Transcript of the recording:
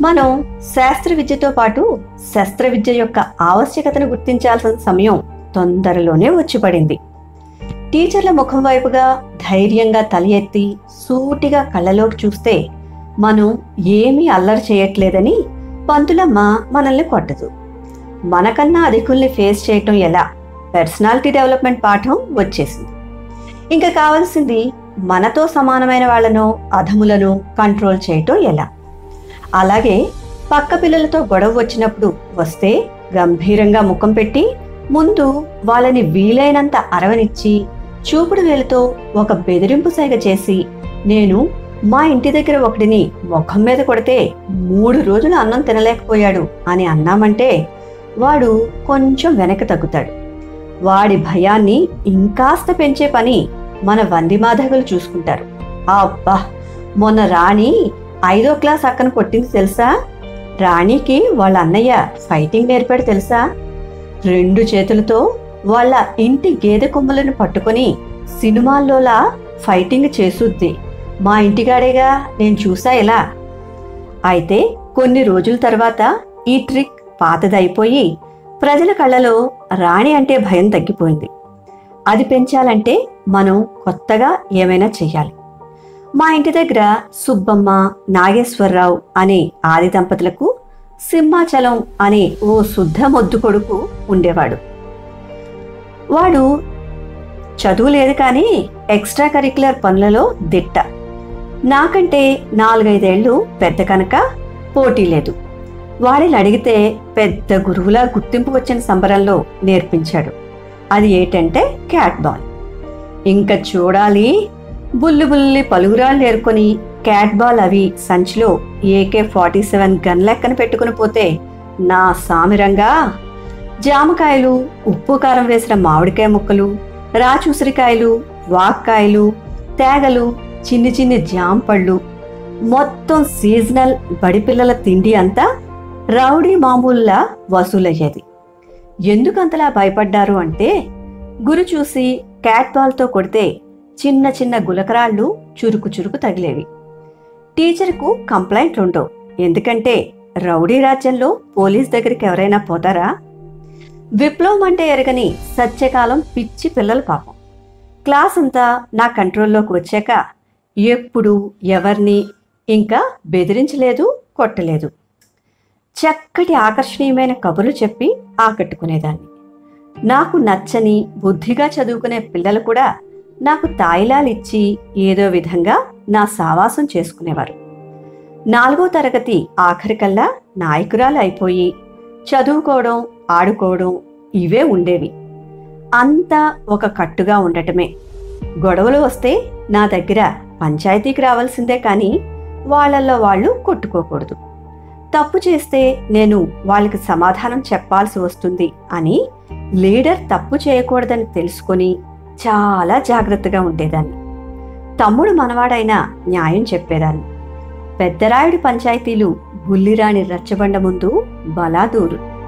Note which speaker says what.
Speaker 1: మనం శాస్త్ర విద్యతో పాటు శస్త్ర విద్య యొక్క ఆవశ్యకతను గుర్తించాల్సిన సమయం తొందరలోనే వచ్చి పడింది టీచర్ల ముఖం వైపుగా ధైర్యంగా తల ఎత్తి సూటిగా కళ్ళలోకి చూస్తే మనం ఏమీ అల్లరి చేయట్లేదని పంతులమ్మ మనల్ని కొట్టదు. మనకన్నా అధికుల్ని ఫేస్ చేయటం ఎలా? పర్సనాలిటీ డెవలప్మెంట్ పాఠం వచ్చేసింది. ఇంకా కావాల్సింది మనతో సమానమైన వాళ్ళను అధములను కంట్రోల్ చేయటం ఎలా? అలాగే పక్క పిల్లలతో గొడవ వచ్చినప్పుడు వస్తే గంభీరంగా ముఖం పెట్టి ముందు వాళ్ళని వీలైనంత అరవనిచ్చి చూపుడు వేలుతో ఒక బెదిరింపు సైగ చేసి నేను మా ఇంటి దగ్గర ఒకటిని ముఖం మీద కొడితే మూడు రోజులు అన్నం తినలేకపోయాడు అని అన్నామంటే వాడు కొంచెం వెనక్కి తగ్గుతాడు. వాడి భయాన్ని ఇంకాస్త పెంచే పని మన వందిమాధవులు చూసుకుంటారు. అబ్బా మొన్న రాణి ఐదో క్లాస్ అక్కన కొట్టింది తెలుసా? రాణికి వాళ్ళ అన్నయ్య ఫైటింగ్ నేర్పాడు తెలుసా? రెండు చేతులతో వాళ్ళ ఇంటి గేదె కొమ్మలను పట్టుకొని సినిమాల్లోలా ఫైటింగ్ చేసుద్ది. మా ఇంటిగాడేగా నేను చూసా ఇలా అయితే కొన్ని రోజుల తర్వాత ఈ ట్రిక్ పాతదైపోయి ప్రజల కళ్ళలో రాణి అంటే భయం తగ్గిపోయింది. అది పెంచాలంటే మనం కొత్తగా ఏమైనా చేయాలి మా ఇంటి దగ్గర సుబ్బమ్మ నాగేశ్వరరావు అనే ఆది దంపతులకు సింహాచలం అనే ఓ శుద్ధ మొద్దు కొడుకు ఉండేవాడు. వాడు చదువు లేదు కానీ ఎక్స్ట్రా కరిక్యులర్ పనులలో దిట్ట. నాకంటే నాలుగైదేళ్ళు పెద్ద కనుక పోటీ లేదు. వాడిని అడిగితే పెద్ద గురువులా గుర్తింపు వచ్చిన సంబరంలో నేర్పించాడు. అది ఏంటంటే క్యాట్ బాల్ ఇంకా చూడాలి బుల్లి బుల్లి పలుగురాళ్ళు ఏరుకొని క్యాట్బాల్ అవి సంచిలో ఏకే ఫార్టీ సెవెన్ గన్ లెక్కన పెట్టుకుని పోతే నా సామిరంగా. జామకాయలు ఉప్పు కారం వేసిన మామిడికాయ ముక్కలు రాచూసరికాయలు వాక్కాయలు తేగలు చిన్ని చిన్ని జాంపళ్ళు మొత్తం సీజనల్ బడిపిల్లల తిండి అంతా రౌడీ మామూలులా వసూలయ్యేది. ఎందుకంతలా భయపడ్డారు అంటే గురి చూసి క్యాట్బాల్తో కొడితే చిన్న చిన్న గులకరాళ్ళు చురుకు చురుకు తగిలేవి. టీచర్కు కంప్లైంట్లు ఉండవు ఎందుకంటే రౌడీ రాజ్యంలో పోలీస్ దగ్గరికి ఎవరైనా పోతారా? విప్లవం అంటే ఎరగని సత్యకాలం పిచ్చి పిల్లలు పాపం. క్లాస్ అంతా నా కంట్రోల్లోకి వచ్చాక ఎప్పుడు ఎవరిని ఇంకా బెదిరించలేదు కొట్టలేదు. చక్కటి ఆకర్షణీయమైన కబుర్లు చెప్పి ఆకట్టుకునేదాన్ని. నాకు నచ్చని బుద్ధిగా చదువుకునే పిల్లలు కూడా నాకు తాయిలాలిచ్చి ఏదో విధంగా నా సావాసం చేసుకునేవారు. నాలుగో తరగతి ఆఖరికల్లా నాయకురాలు అయిపోయి చదువుకోవడం ఆడుకోవడం ఇవే ఉండేవి. అంతా ఒక కట్టుగా ఉండటమే. గొడవలు వస్తే నా దగ్గర పంచాయతీకి రావాల్సిందే కానీ వాళ్ళల్లో వాళ్ళు కొట్టుకోకూడదు. తప్పు చేస్తే నేను వాళ్ళకి సమాధానం చెప్పాల్సి వస్తుంది అని లీడర్ తప్పు చేయకూడదని తెలుసుకొని చాలా జాగ్రత్తగా ఉండేదాన్ని. తమ్ముడు మనవాడైనా న్యాయం చెప్పేదాన్ని. పెద్దరాయుడి పంచాయతీలు బుల్లిరాణి రచ్చబండ ముందు బలాదూరు.